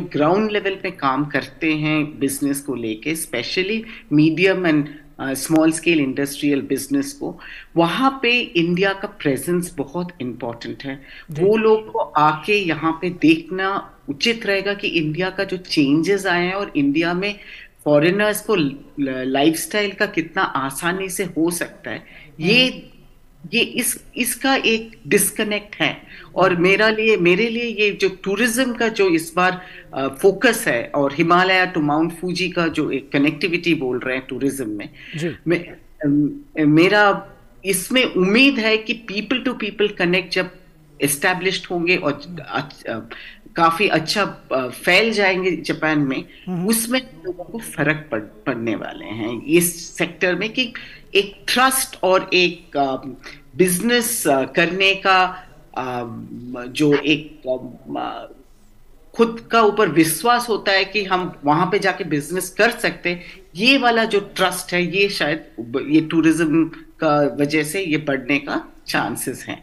Ground level पे काम करते हैं बिज़नेस को लेके specially medium and small scale industrial business को वहाँ पे इंडिया का प्रेजेंस बहुत इम्पोर्टेंट है। वो लोग को आके यहाँ पे देखना उचित रहेगा कि इंडिया का जो चेंजेस आए हैं और इंडिया में फॉरेनर्स को लाइफस्टाइल का कितना आसानी से हो सकता है। ये ये इस इसका एक डिस्कनेक्ट है। और मेरा लिए मेरे लिए ये जो टूरिज़्म का जो इस बार फोकस है और हिमालय टू माउंट फूजी का जो एक कनेक्टिविटी बोल रहे हैं टूरिज़्म में मैं, मेरा इसमें उम्मीद है कि पीपल टू पीपल कनेक्ट जब एस्टेब्लिश्ड होंगे और काफ़ी अच्छा फैल जाएँगे जापान में हम्म। उसमें लोगों को फ़र्क पड़, पड़ने वाले हैं। इस सेक्टर में कि एक ट्रस्ट और एक बिज़नेस करने का जो एक खुद का ऊपर विश्वास होता है कि हम वहाँ पे जाके बिज़नेस कर सकते ये वाला जो ट्रस्ट है, ये शायद, ये टूरिज़्म का वजह से ये बढ़ने का चांसेस हैं।